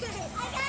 I got you.